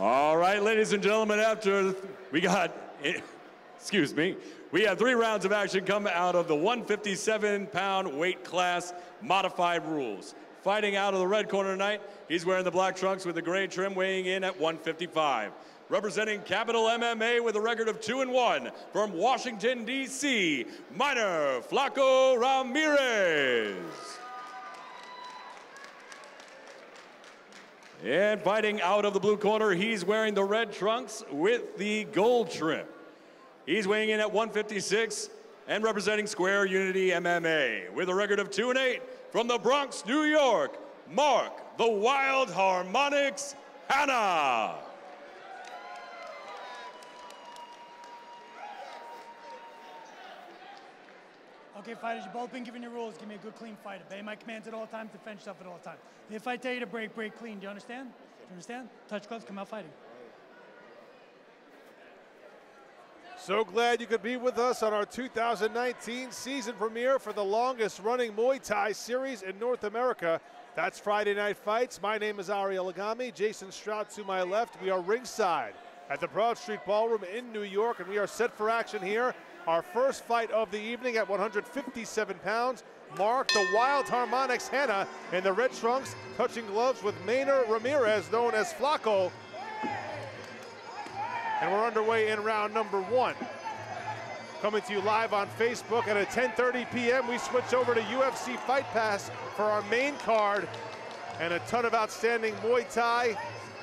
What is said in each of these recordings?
All right, ladies and gentlemen, after we got, eh, excuse me, we have three rounds of action come out of the 157 pound weight class modified rules. Fighting out of the red corner tonight, he's wearing the black trunks with the gray trim weighing in at 155. Representing Capital MMA with a record of 2 and 1 from Washington, D.C., Mainor Flaco Ramirez. And fighting out of the blue corner, he's wearing the red trunks with the gold trim. He's weighing in at 156 and representing Square Unity MMA with a record of 2 and 8 from the Bronx, New York, Mark the Wild Harmonics Hanna. Okay, fighters, you've both been given your rules. Give me a good, clean fight. Obey my commands at all times. Defend yourself at all times. If I tell you to break, break clean. Do you understand? Do you understand? Touch gloves, come out fighting. So glad you could be with us on our 2019 season premiere for the longest running Muay Thai series in North America. That's Friday Night Fights. My name is Ari Alagami. Jason Strout to my left. We are ringside at the Broad Street Ballroom in New York, and we are set for action here our first fight of the evening at 157 pounds. Mark the Wild Harmonics Hanna in the red trunks, touching gloves with Mainor Ramirez, known as Flaco. And we're underway in round number one. Coming to you live on Facebook at 10.30 p.m. We switch over to UFC Fight Pass for our main card and a ton of outstanding Muay Thai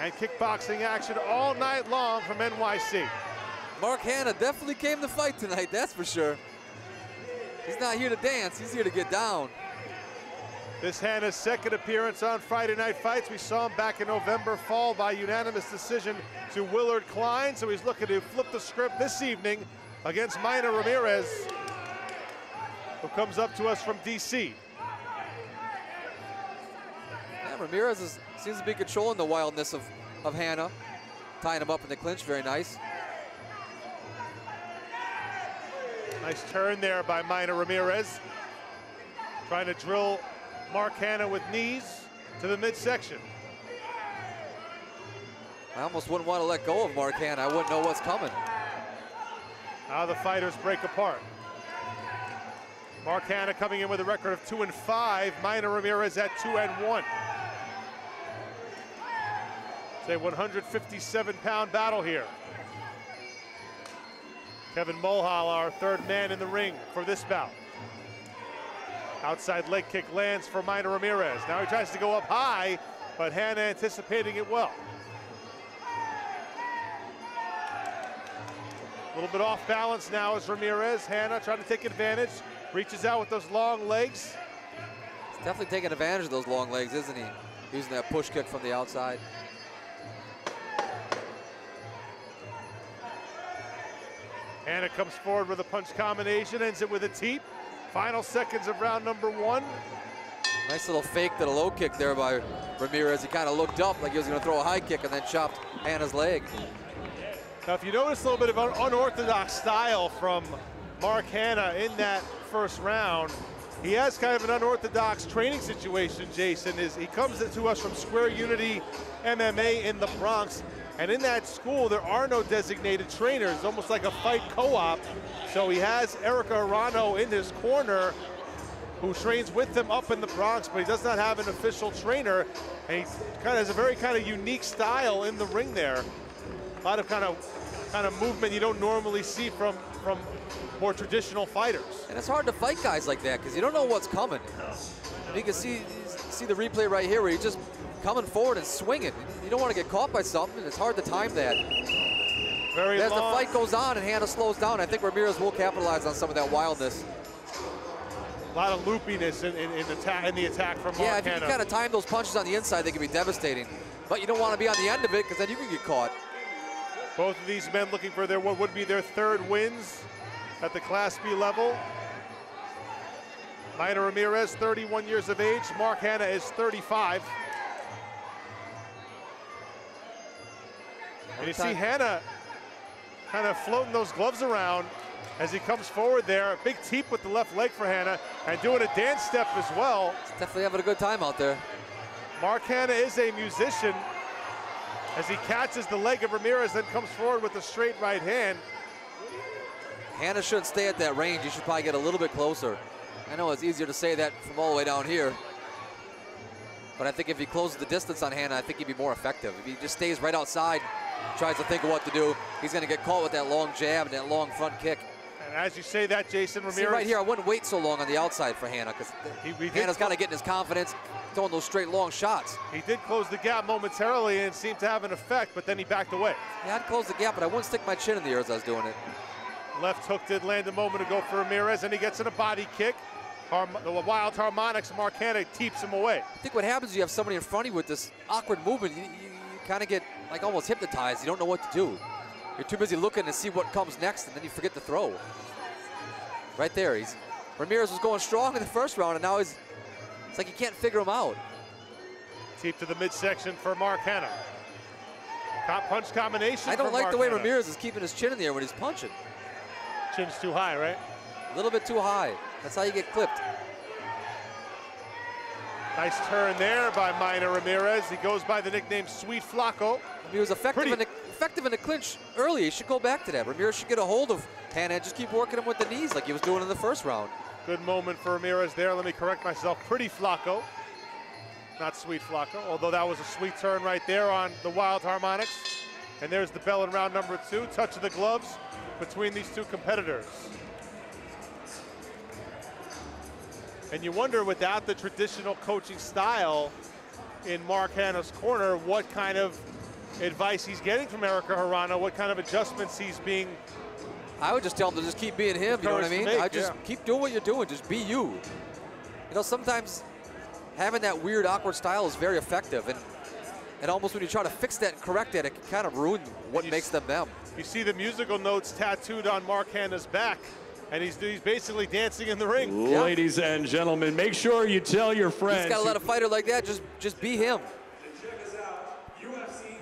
and kickboxing action all night long from NYC. Mark Hanna definitely came to fight tonight, that's for sure. He's not here to dance, he's here to get down. This Hanna's second appearance on Friday Night Fights. We saw him back in November fall by unanimous decision to Willard Klein, so he's looking to flip the script this evening against Mainor Ramirez, who comes up to us from D.C. Ramirez is, seems to be controlling the wildness of, of Hanna, tying him up in the clinch, very nice. Nice turn there by Mainor Ramirez. Trying to drill Mark Hanna with knees to the midsection. I almost wouldn't want to let go of Mark Hanna. I wouldn't know what's coming. Now the fighters break apart. Mark Hanna coming in with a record of two and five. Mainor Ramirez at two and one. It's a 157 pound battle here. Kevin Mulhall, our third man in the ring for this bout. Outside leg kick lands for Mainor Ramirez. Now he tries to go up high, but Hanna anticipating it well. A little bit off balance now as Ramirez. Hanna trying to take advantage. Reaches out with those long legs. He's definitely taking advantage of those long legs, isn't he? Using that push kick from the outside. Hanna comes forward with a punch combination, ends it with a teep. Final seconds of round number one. Nice little fake to the low kick there by Ramirez. He kind of looked up like he was going to throw a high kick and then chopped Hanna's leg. Now, if you notice a little bit of an unorthodox style from Mark Hanna in that first round, he has kind of an unorthodox training situation, Jason. Is He comes to us from Square Unity MMA in the Bronx. And in that school, there are no designated trainers, almost like a fight co-op. So he has Erica Arano in his corner who trains with him up in the Bronx, but he does not have an official trainer. And he kind of has a very kind of unique style in the ring there. A lot of kind of kind of movement you don't normally see from from more traditional fighters. And it's hard to fight guys like that because you don't know what's coming. You can see see the replay right here where he just coming forward and swinging. You don't want to get caught by something. It's hard to time that. Very As long. the fight goes on and Hanna slows down, I think Ramirez will capitalize on some of that wildness. A lot of loopiness in, in, in, the, in the attack from Mark Yeah, if you Hanna. can kind of time those punches on the inside, they can be devastating. But you don't want to be on the end of it because then you can get caught. Both of these men looking for their what would be their third wins at the Class B level. Mainor Ramirez, 31 years of age. Mark Hanna is 35. And you see Hanna kind of floating those gloves around as he comes forward there. A big teep with the left leg for Hanna and doing a dance step as well. He's definitely having a good time out there. Mark Hanna is a musician. as he catches the leg of Ramirez, then comes forward with a straight right hand. Hanna shouldn't stay at that range. He should probably get a little bit closer. I know it's easier to say that from all the way down here. But I think if he closes the distance on Hanna, I think he'd be more effective. If he just stays right outside, tries to think of what to do, he's going to get caught with that long jab and that long front kick. And as you say that, Jason Ramirez. See right here, I wouldn't wait so long on the outside for Hanna because Hanna's got to get in his confidence, throwing those straight long shots. He did close the gap momentarily and seemed to have an effect, but then he backed away. Yeah, I'd close the gap, but I wouldn't stick my chin in the air as I was doing it. Left hook did land a moment ago for Ramirez, and he gets in a body kick. Harm the wild harmonics, Mark Hanna keeps him away. I think what happens is you have somebody in front of you with this awkward movement. You, you, you kind of get like almost hypnotized. You don't know what to do. You're too busy looking to see what comes next, and then you forget to throw. Right there, he's Ramirez was going strong in the first round, and now he's it's like you can't figure him out. Teep to the midsection for Mark Hanna. Top punch combination. I don't like Mark the way Hanna. Ramirez is keeping his chin in the air when he's punching. Chin's too high, right? A little bit too high. That's how you get clipped. Nice turn there by Mainor Ramirez. He goes by the nickname Sweet Flaco. He was effective Pretty- in, the, effective in the clinch early. He should go back to that. Ramirez should get a hold of Hanna and just keep working him with the knees like he was doing in the first round. Good moment for Ramirez there. Let me correct myself. Pretty Flaco. Not Sweet Flaco, although that was a sweet turn right there on the Wild Harmonics. And there's the bell in round number two. Touch of the gloves between these two competitors. And you wonder, without the traditional coaching style in Mark Hanna's corner, what kind of advice he's getting from Erica Harana, what kind of adjustments he's being I would just tell him to just keep being him. You know what I mean? make, I just yeah. keep doing what you're doing. Just be you. You know, sometimes having that weird, awkward style is very effective, and and almost when you try to fix that and correct it, it can kind of ruin what makes them them. You see the musical notes tattooed on Mark Hanna's back, and he's, he's basically dancing in the ring. Yeah. Ladies and gentlemen, make sure you tell your You friends. just gotta let a fighter like that just just be him.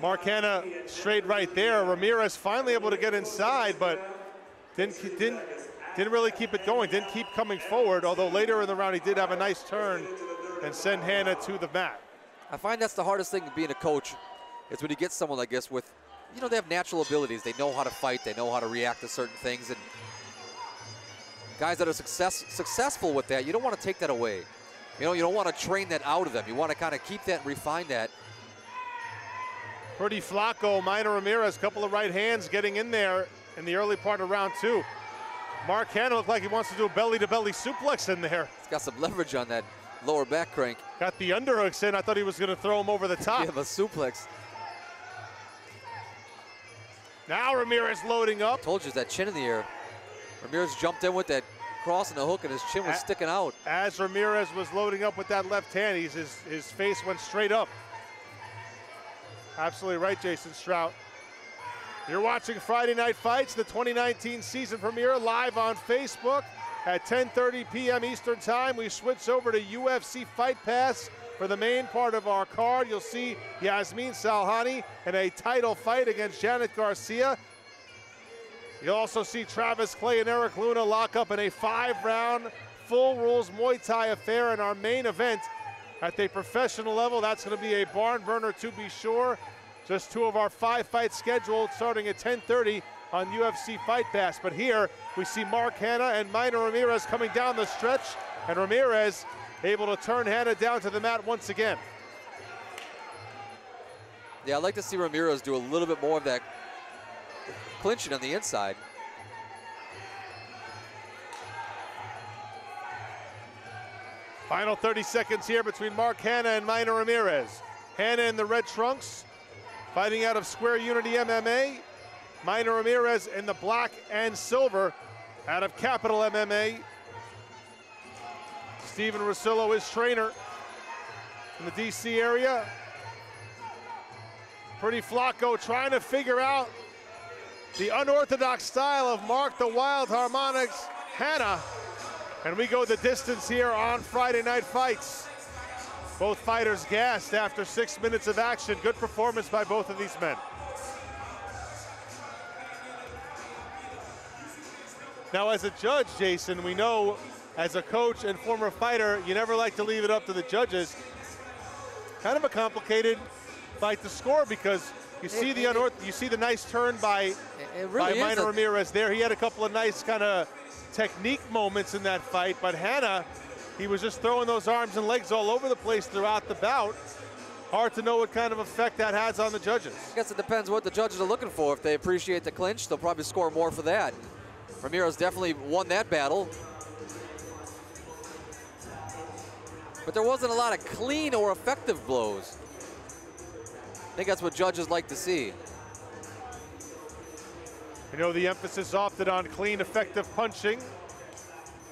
Mark Hanna straight right there. Ramirez finally able to get inside, but didn't didn't didn't really keep it going. Didn't keep coming forward. Although later in the round he did have a nice turn and send Hanna to the mat. I find that's the hardest thing being a coach, is when you get someone like this with, you know, they have natural abilities. They know how to fight. They know how to react to certain things, and guys that are success, successful with that, you don't want to take that away. You know, you don't want to train that out of them. You want to kind of keep that and refine that. Pretty Flaco, Mainor Ramirez, couple of right hands getting in there in the early part of round two. Mark Hanna looked like he wants to do a belly-to-belly suplex in there. It's got some leverage on that lower back crank. Got the underhooks in. I thought he was going to throw him over the top. You have a suplex. Now Ramirez loading up. Told you, that chin in the air. Ramirez jumped in with that cross and the hook, and his chin was sticking out. As Ramirez was loading up with that left hand, he's, his, his face went straight up. Absolutely right, Jason Strout. You're watching Friday Night Fights, the 2019 season premiere, live on Facebook at 10:30 p.m. Eastern Time. We switch over to UFC Fight Pass for the main part of our card. You'll see Yasmin Salhani in a title fight against Janet Garcia. You'll also see Travis Clay and Eric Luna lock up in a five-round full rules Muay Thai affair in our main event at the professional level. That's going to be a barn burner to be sure. Just two of our five fights scheduled starting at 10:30 on UFC Fight Pass. But here we see Mark Hanna and Mainor Ramirez coming down the stretch, and Ramirez able to turn Hanna down to the mat once again. Yeah, I'd like to see Ramirez do a little bit more of that clinching on the inside. Final 30 seconds here between Mark Hanna and Mainor Ramirez. Hanna in the red trunks, fighting out of Square Unity MMA. Mainor Ramirez in the black and silver out of Capital MMA. Steven Rosillo is trainer in the DC area. Pretty Flaco trying to figure out the unorthodox style of Mark the Wild Harmonics Hanna. And we go the distance here on Friday Night Fights. Both fighters gassed after six minutes of action. Good performance by both of these men. Now, as a judge, Jason, we know as a coach and former fighter, you never like to leave it up to the judges. Kind of a complicated fight to score because You see It- the it- unorth- you see the nice turn by really by. Mainor Ramirez there. He had a couple of nice kind of technique moments in that fight, but Hanna, he was just throwing those arms and legs all over the place throughout the bout. Hard to know what kind of effect that has on the judges. I guess it depends what the judges are looking for. If they appreciate the clinch, they'll probably score more for that. Ramirez definitely won that battle. But there wasn't a lot of clean or effective blows. I think that's what judges like to see. You know, the emphasis often on clean, effective punching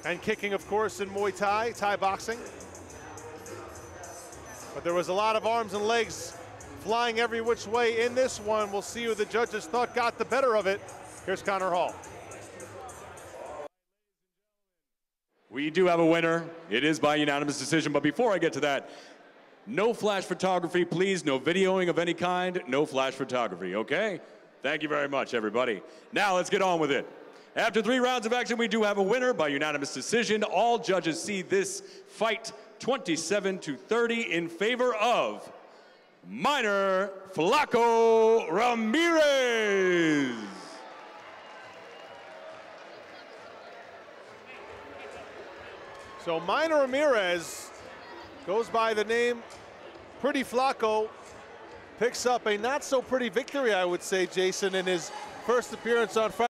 and kicking, of course, in Muay Thai, Thai boxing. But there was a lot of arms and legs flying every which way in this one. We'll see who the judges thought got the better of it. Here's Connor Hall. We do have a winner. It is by unanimous decision. But before I get to that, no flash photography, please. No videoing of any kind. No flash photography, okay? Thank you very much, everybody. Now let's get on with it. After three rounds of action, we do have a winner by unanimous decision. All judges see this fight 27 to 30 in favor of Mainor Flaco Ramirez. So Mainor Ramirez goes by the name Pretty Flaco, picks up a not so pretty victory, I would say, Jason, in his first appearance on Friday.